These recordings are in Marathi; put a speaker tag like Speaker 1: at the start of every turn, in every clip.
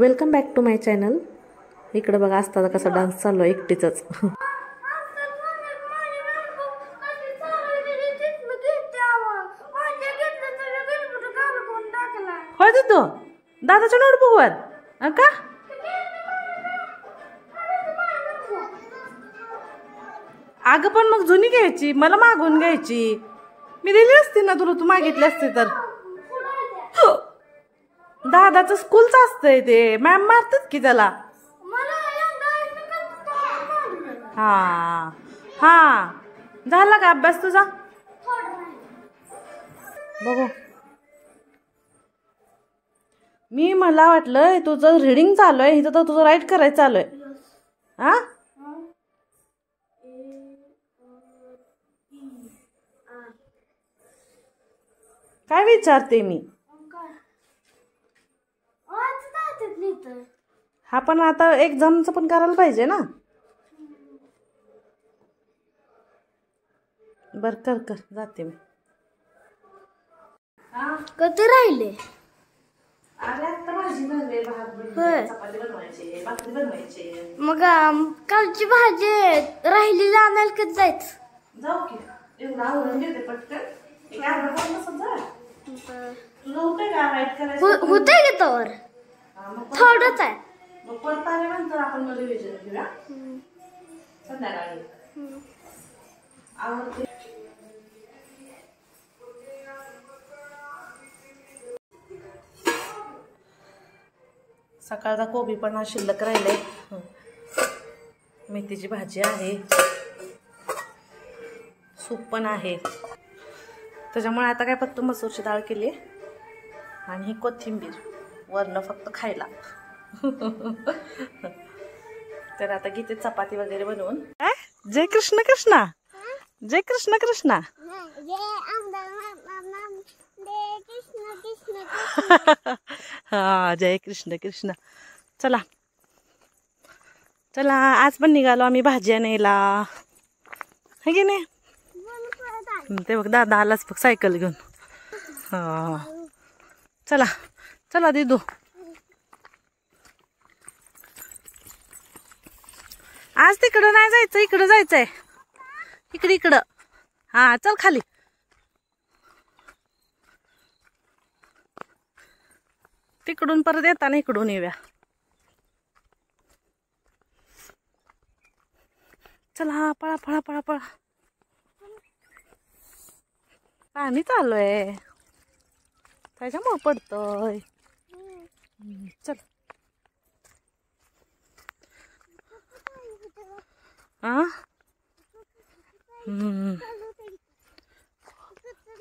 Speaker 1: Welcome back to my channel इकडं बघा असताना कसा डान्स चालू आहे एकटीचाच. होय तू दादाच्या नोटबुकवर का? अगं पण मग जुनी घ्यायची मला मागून घ्यायची. मी दिली असती ना तुला तू मागितली असती तर. दादाचं स्कूलचं असतंय ते. मॅम मारतात की त्याला? हा. हा. झाला का अभ्यास तुझा? बघू. मी मला वाटलं तुझं रिडिंग चालू आहे इथं तर तुझं राईट करायचं चालू आहे हा? काय विचारते मी? हा पण आता एक्झामचं पण करायला पाहिजे ना? बर कर कर जाते मी.
Speaker 2: कधी राहिले?
Speaker 1: अरे आता भाजी बनवे भात बनवे,
Speaker 2: होय.
Speaker 1: चपाती बनवायची भाकरी बनवायची
Speaker 2: मग आम, कालची भाजी राहिली आणायला कधी जायचं?
Speaker 1: जाऊ की. एवढं आवडून घेते पटकन. एक अर्धा पाऊण तासात जा. तुला होतंय का? राईट करायचं
Speaker 2: होते. की तवर?
Speaker 1: हा, परत-
Speaker 2: थोडंच आहे.
Speaker 1: मग परत आल्यानंतर आपण घेऊया. संध्याकाळी. आवडते. सकाळचा कोबी पण हा शिल्लक राहिले मेथीची भाजी आहे. सूप पण आहे. त्याच्यामुळे आता काय फक्त मसूरची डाळ केली आणि ही कोथिंबीर. वरनं फक्त खायला. तर आता घेते चपाती वगैरे बनवून. जय कृष्ण कृष्णा. जय कृष्ण कृष्णा. हा जय कृष्ण कृष्ण. चला. चला आज पण निघालो आम्ही भाजी आणायला है की नाही? ते बघ दादा आलाच बघ सायकल घेऊन. हा. चला. चला दे दो. आज तिकडं नाही जायचं इकडं जायचंय. इकडे इकडं. हा चल खाली. तिकडून परत येताना इकडून येऊया. चला पळा पळा पळा पळा. पाणी चालू आहे. त्याच्यामुळं पडतोय. चल.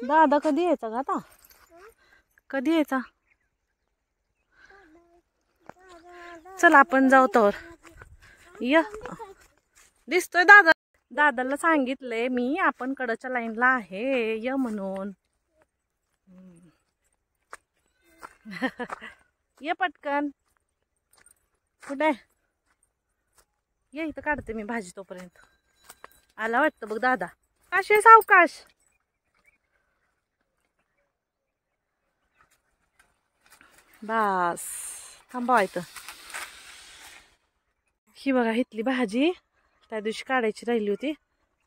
Speaker 1: दादा कधी यायचा का आता? कधी यायचा? चल आपण जाऊ तर य. दिसतोय दादा. दादाला सांगितलंय मी आपण कडच्या लाईनला आहे. य म्हणून. ये पटकन. कुठे ये इथं काढते मी भाजी तोपर्यंत. आला वाटतं बघ दादा. काशी सावकाश. बास. थांबा हो इथं. ही बघा इथली भाजी. त्या दिवशी काढायची राहिली होती.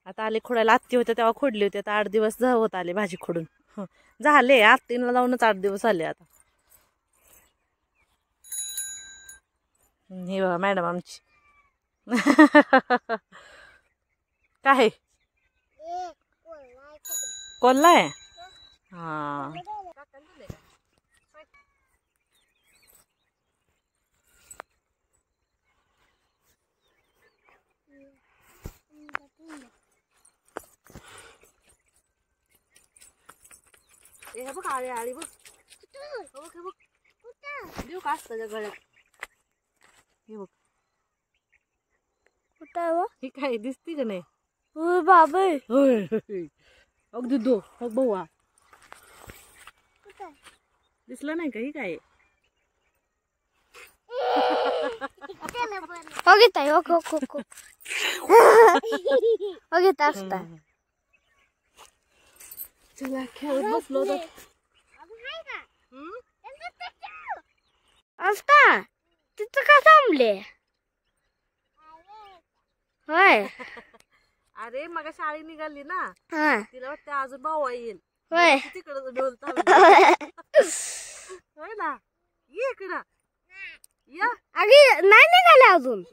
Speaker 1: आता आले खोडायला आत्ती होत्या तेव्हा खोडली होती. आता आठ दिवस होत आले भाजी खोडून. झाले आत्तीला जाऊनच आठ दिवस आले आता. हे बघा मॅडम आमची काय कोल्हा आहे हा हे बघ आळी आळी बघ हे बघ हे बघ देऊ का असतं गळ्यात हे बघ.
Speaker 2: कुठं?
Speaker 1: हे काय दिसते का नाही?
Speaker 2: होय बाबा
Speaker 1: होय. होय. अग अग बौआ दिसलं नाही का ही काय?
Speaker 2: हो हो हो हो हो. तिथं का थांबले? होय.
Speaker 1: अरे मग शाळी निघाली ना.
Speaker 2: हा.
Speaker 1: तिला वाटतं अजून भाऊ येईल.
Speaker 2: होय.
Speaker 1: तिकडं ढोल होय. ना? ये इकडं. या.
Speaker 2: अगे नाही निघाले अजून.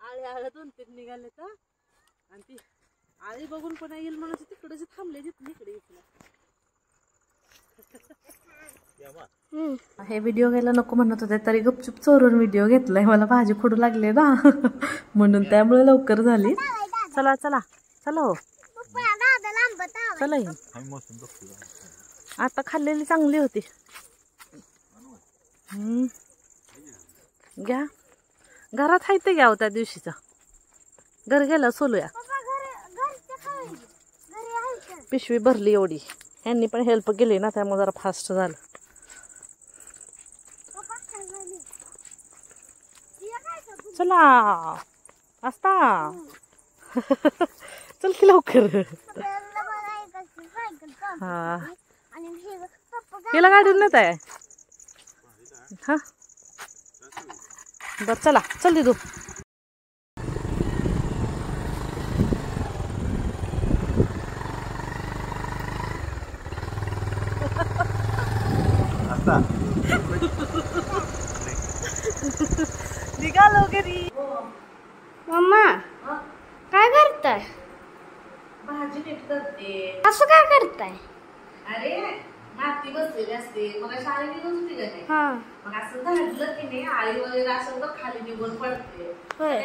Speaker 1: आळे आळे दोन तीन निघाले तर आणि ती आळी बघून पण येईल म्हणून तिकडे थांबले तिथून इकडे येतील हे व्हिडिओ घ्यायला नको म्हणत होते तरी गपचूप चोरून व्हिडिओ घेतलाय. मला भाजी खोडू लागले ना. म्हणून त्यामुळे लवकर झाली. चला चला. चला हो. चला. आता खाल्लेली चांगली होती. हम्म. घ्या. घरात आहे ते घ्या हो त्या दिवशीचा. घर गेला सोलूया. पिशवी भरली एवढी. यांनी पण हेल्प केली ना त्यामुळे जरा फास्ट झालं. चला. असता चल की लवकर. हा. हिला गाडीवर नेत आहे. हा. बर चला. चल दिदू निघालो घरी
Speaker 2: मम्मा काय करताय
Speaker 1: भाजी नीट करते.
Speaker 2: असं काय करताय?
Speaker 1: अरे माती बसलेली असते. मग शाळेत निघून होती का नाही?
Speaker 2: हा.
Speaker 1: मग असं झाडलं की नाही आळी वगैरे असं बघ खाली निघून पडते.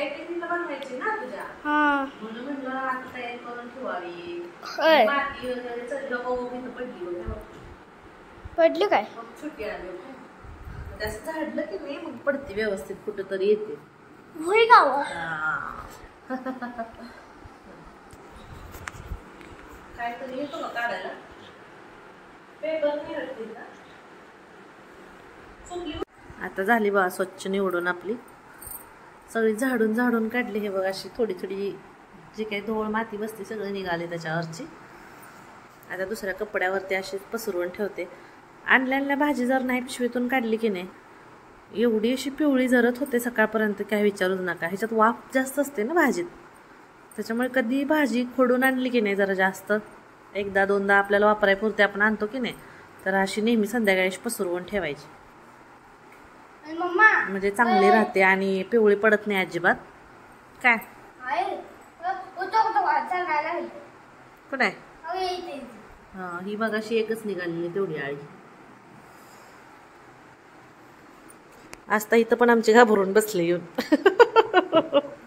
Speaker 1: टिफिनला बनवायची ना तुझ्या
Speaker 2: हा.
Speaker 1: म्हणून म्हणलं आता तयारी करून ठेवावी. माती वगैरे चढलं बघू इथं पडली वगैरे
Speaker 2: पडली काय?
Speaker 1: मग सुट्टी आली असं झाडलं की नाही मग पडते व्यवस्थित कुठं तरी येते.
Speaker 2: होय गाव
Speaker 1: काहीतरी येतो का काढायला. पेपर नाही हटतील का? चुकली. आता झाली बघा स्वच्छ निवडून आपली. सगळी झाडून झाडून काढली हे बघा अशी थोडी थोडी जी काही धोळ माती बसते सगळी निघाली त्याच्यावरची. आता दुसऱ्या कपड्यावरती अशी पसरवून ठेवते. आणल्या आणल्या भाजी जर नाही पिशवीतून काढली की नाही एवढी अशी पिवळी जरत होते सकाळपर्यंत काय विचारूच नका. ह्याच्यात वाफ जास्त असते ना भाजीत. त्याच्यामुळे कधी भाजी खोडून आणली की नाही जरा जास्त? एकदा दोनदा आपल्याला वापरायपुरते आपण आणतो की नाही? तर अशी नेहमी संध्याकाळी पसरवून ठेवायची. म्हणजे चांगली राहते आणि पिवळी पडत नाही अजिबात. काय? कुठं हा ही बघ अशी एकच निघालेली तेवढी आळी. आता इथं पण आमची घाबरून बसले येऊन.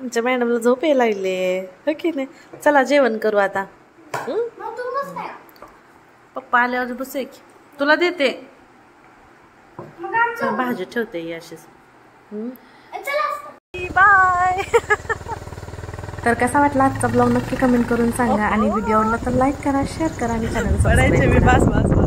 Speaker 1: आमच्या मॅडमला झोप यायला लागले हो की नाही? चला जेवण करू आता. पप्पा आल्यावर बसे की. तुला देते. भाजी ठेवते ही अशीच. बाय तर कसा वाटला आजचा ब्लॉग नक्की कमेंट करून सांगा. आणि व्हिडिओ आवडला तर लाईक करा शेअर करा आणि चॅनल